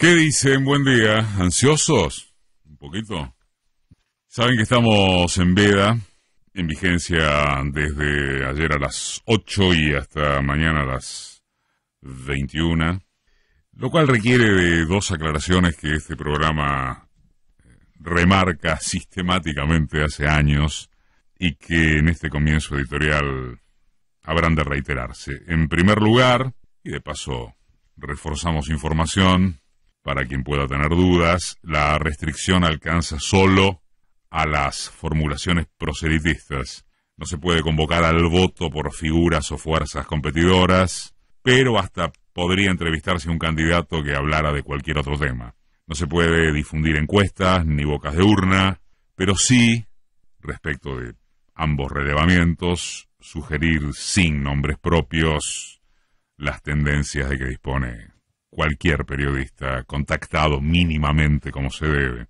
¿Qué dicen? Buen día. ¿Ansiosos? ¿Un poquito? Saben que estamos en veda, en vigencia desde ayer a las 8 y hasta mañana a las 21, lo cual requiere de dos aclaraciones que este programa eh, remarca sistemáticamente hace años y que en este comienzo editorial habrán de reiterarse. En primer lugar, y de paso reforzamos información, para quien pueda tener dudas, la restricción alcanza solo a las formulaciones proselitistas. No se puede convocar al voto por figuras o fuerzas competidoras, pero hasta podría entrevistarse un candidato que hablara de cualquier otro tema. No se puede difundir encuestas ni bocas de urna, pero sí, respecto de ambos relevamientos, sugerir sin nombres propios las tendencias de que dispone cualquier periodista contactado mínimamente como se debe.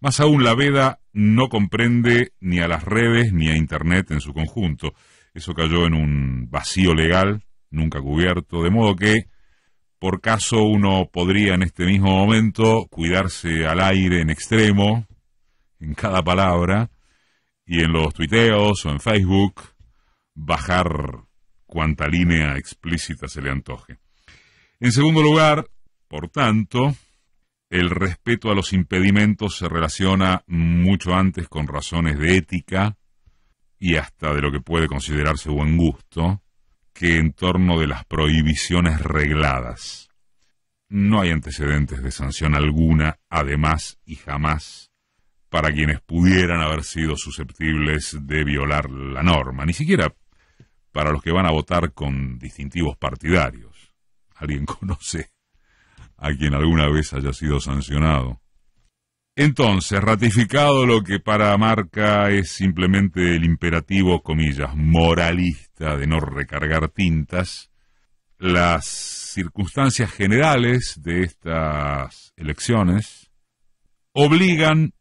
Más aún, la veda no comprende ni a las redes ni a Internet en su conjunto. Eso cayó en un vacío legal, nunca cubierto, de modo que, por caso, uno podría en este mismo momento cuidarse al aire en extremo, en cada palabra, y en los tuiteos o en Facebook, bajar cuanta línea explícita se le antoje. En segundo lugar, por tanto, el respeto a los impedimentos se relaciona mucho antes con razones de ética y hasta de lo que puede considerarse buen gusto, que en torno de las prohibiciones regladas. No hay antecedentes de sanción alguna, además y jamás, para quienes pudieran haber sido susceptibles de violar la norma, ni siquiera para los que van a votar con distintivos partidarios. ¿Alguien conoce a quien alguna vez haya sido sancionado? Entonces, ratificado lo que para Marca es simplemente el imperativo, comillas, moralista de no recargar tintas, las circunstancias generales de estas elecciones obligan,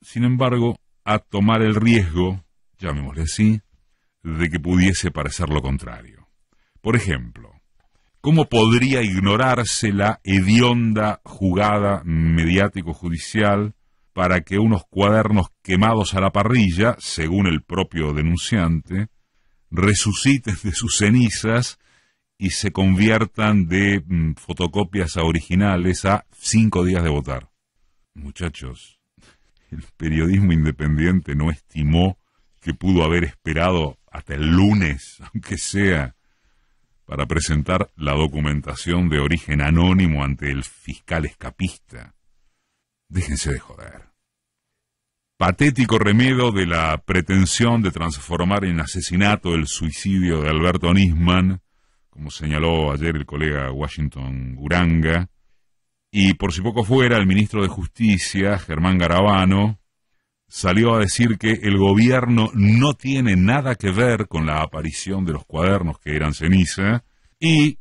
sin embargo, a tomar el riesgo, llamémosle así, de que pudiese parecer lo contrario. Por ejemplo, ¿Cómo podría ignorarse la hedionda jugada mediático-judicial para que unos cuadernos quemados a la parrilla, según el propio denunciante, resuciten de sus cenizas y se conviertan de mm, fotocopias a originales a cinco días de votar? Muchachos, el periodismo independiente no estimó que pudo haber esperado hasta el lunes, aunque sea, para presentar la documentación de origen anónimo ante el fiscal escapista. Déjense de joder. Patético remedio de la pretensión de transformar en asesinato el suicidio de Alberto Nisman, como señaló ayer el colega Washington Uranga, y por si poco fuera, el ministro de Justicia, Germán Garabano, salió a decir que el gobierno no tiene nada que ver con la aparición de los cuadernos que eran ceniza y,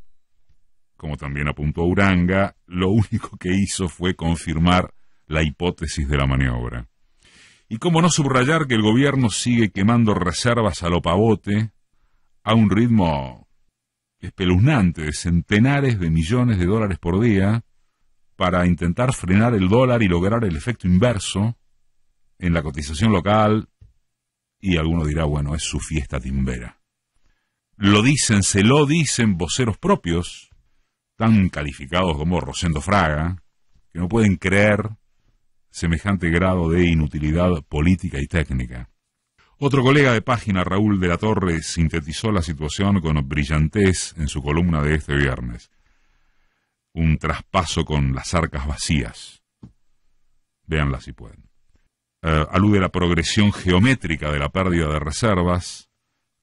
como también apuntó Uranga, lo único que hizo fue confirmar la hipótesis de la maniobra. Y cómo no subrayar que el gobierno sigue quemando reservas a lo pavote a un ritmo espeluznante de centenares de millones de dólares por día para intentar frenar el dólar y lograr el efecto inverso en la cotización local y alguno dirá, bueno, es su fiesta timbera. Lo dicen, se lo dicen voceros propios, tan calificados como Rosendo Fraga, que no pueden creer semejante grado de inutilidad política y técnica. Otro colega de página, Raúl de la Torre, sintetizó la situación con brillantez en su columna de este viernes. Un traspaso con las arcas vacías. Véanla si pueden. Eh, alude a la progresión geométrica de la pérdida de reservas,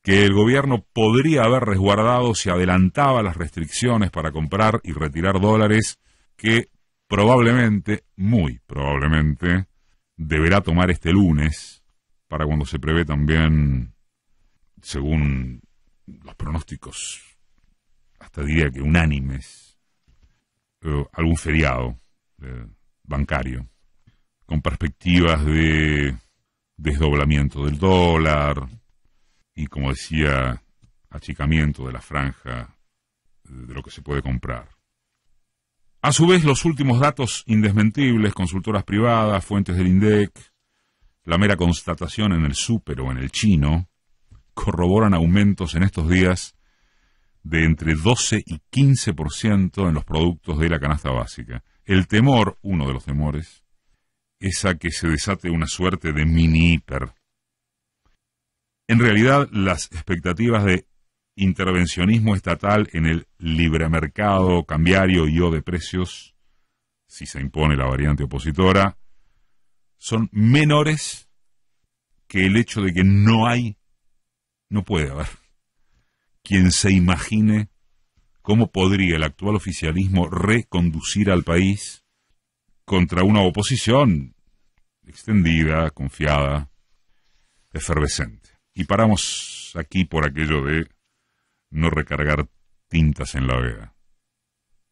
que el gobierno podría haber resguardado si adelantaba las restricciones para comprar y retirar dólares que probablemente, muy probablemente, deberá tomar este lunes, para cuando se prevé también, según los pronósticos, hasta diría que unánimes, eh, algún feriado eh, bancario con perspectivas de desdoblamiento del dólar y, como decía, achicamiento de la franja de lo que se puede comprar. A su vez, los últimos datos indesmentibles, consultoras privadas, fuentes del INDEC, la mera constatación en el súper o en el chino, corroboran aumentos en estos días de entre 12 y 15% en los productos de la canasta básica. El temor, uno de los temores, es a que se desate una suerte de mini hiper. En realidad, las expectativas de intervencionismo estatal en el libre mercado cambiario y o de precios, si se impone la variante opositora, son menores que el hecho de que no hay, no puede haber, quien se imagine cómo podría el actual oficialismo reconducir al país contra una oposición extendida, confiada, efervescente. Y paramos aquí por aquello de no recargar tintas en la veda.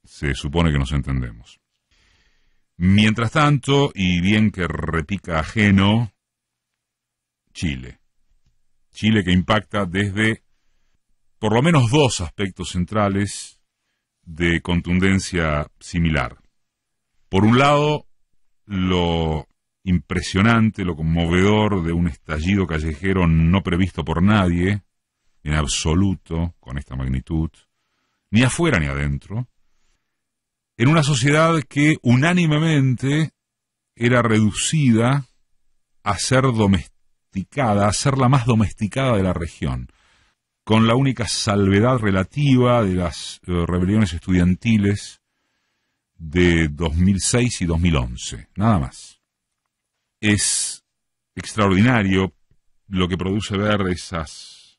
Se supone que nos entendemos. Mientras tanto, y bien que repica ajeno, Chile. Chile que impacta desde por lo menos dos aspectos centrales de contundencia similar. Por un lado, lo impresionante, lo conmovedor de un estallido callejero no previsto por nadie, en absoluto, con esta magnitud, ni afuera ni adentro, en una sociedad que unánimemente era reducida a ser domesticada, a ser la más domesticada de la región, con la única salvedad relativa de las eh, rebeliones estudiantiles de 2006 y 2011, nada más. Es extraordinario lo que produce ver esas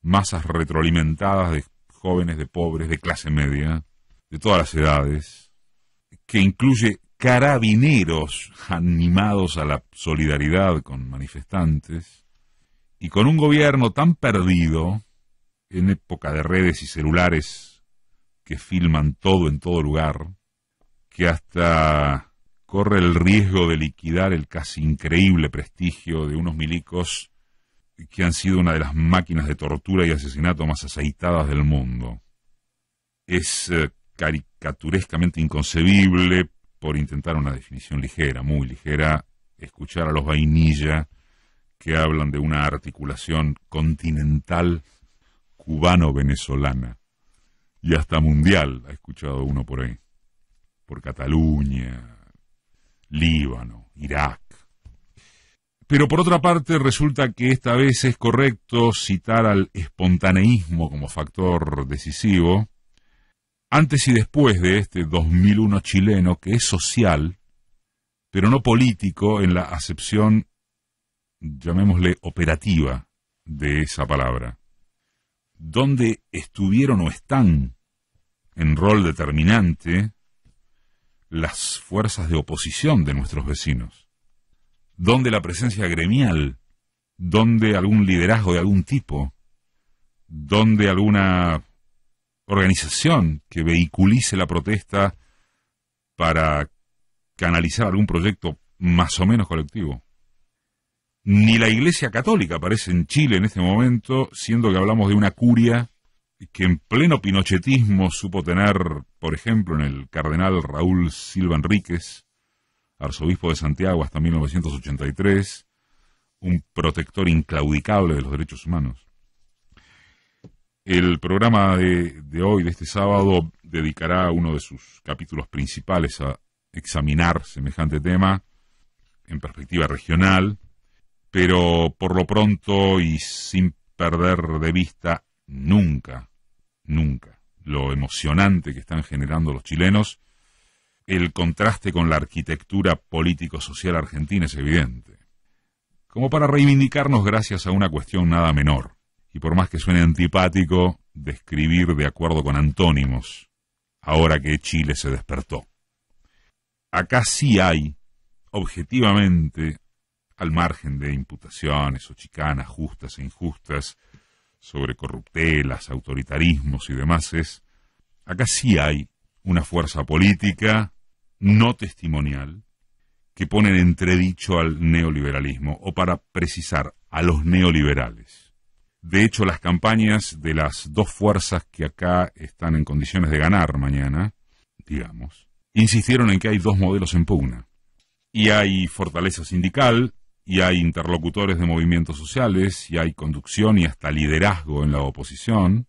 masas retroalimentadas de jóvenes, de pobres, de clase media, de todas las edades, que incluye carabineros animados a la solidaridad con manifestantes, y con un gobierno tan perdido, en época de redes y celulares que filman todo en todo lugar, que hasta corre el riesgo de liquidar el casi increíble prestigio de unos milicos que han sido una de las máquinas de tortura y asesinato más aceitadas del mundo. Es eh, caricaturescamente inconcebible, por intentar una definición ligera, muy ligera, escuchar a los vainilla que hablan de una articulación continental cubano-venezolana y hasta mundial, ha escuchado uno por ahí, por Cataluña, Líbano, Irak, pero por otra parte resulta que esta vez es correcto citar al espontaneísmo como factor decisivo, antes y después de este 2001 chileno que es social, pero no político en la acepción, llamémosle, operativa de esa palabra, donde estuvieron o están en rol determinante las fuerzas de oposición de nuestros vecinos ¿Dónde la presencia gremial? ¿Dónde algún liderazgo de algún tipo? ¿Dónde alguna organización que vehiculice la protesta para canalizar algún proyecto más o menos colectivo? Ni la Iglesia Católica aparece en Chile en este momento, siendo que hablamos de una curia que en pleno pinochetismo supo tener, por ejemplo, en el cardenal Raúl Silva Enríquez, arzobispo de Santiago hasta 1983, un protector inclaudicable de los derechos humanos. El programa de, de, hoy, de este sábado, dedicará uno de sus capítulos principales a examinar semejante tema en perspectiva regional, pero por lo pronto y sin perder de vista nunca, nunca, lo emocionante que están generando los chilenos el contraste con la arquitectura político-social argentina es evidente. Como para reivindicarnos gracias a una cuestión nada menor, y por más que suene antipático, describir de acuerdo con antónimos, ahora que Chile se despertó. Acá sí hay, objetivamente, al margen de imputaciones o chicanas justas e injustas sobre corruptelas, autoritarismos y demás, es, acá sí hay una fuerza política no testimonial que pone en entredicho al neoliberalismo o para precisar a los neoliberales. De hecho, las campañas de las dos fuerzas que acá están en condiciones de ganar mañana, digamos, insistieron en que hay dos modelos en pugna. Y hay fortaleza sindical, y hay interlocutores de movimientos sociales, y hay conducción y hasta liderazgo en la oposición,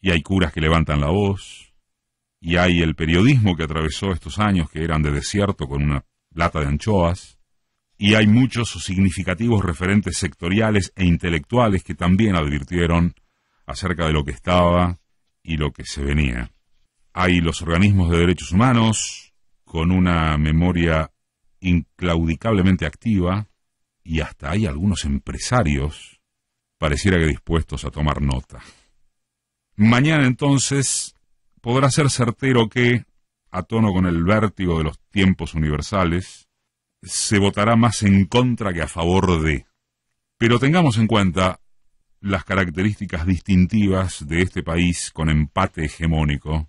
y hay curas que levantan la voz, y hay el periodismo que atravesó estos años que eran de desierto con una lata de anchoas, y hay muchos significativos referentes sectoriales e intelectuales que también advirtieron acerca de lo que estaba y lo que se venía. Hay los organismos de derechos humanos con una memoria inclaudicablemente activa y hasta hay algunos empresarios pareciera que dispuestos a tomar nota. Mañana entonces podrá ser certero que, a tono con el vértigo de los tiempos universales, se votará más en contra que a favor de. Pero tengamos en cuenta las características distintivas de este país con empate hegemónico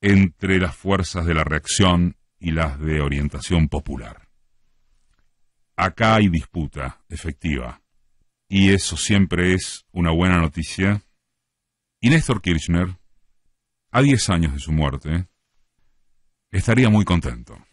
entre las fuerzas de la reacción y las de orientación popular. Acá hay disputa efectiva, y eso siempre es una buena noticia. Y Néstor Kirchner, a diez años de su muerte, estaría muy contento.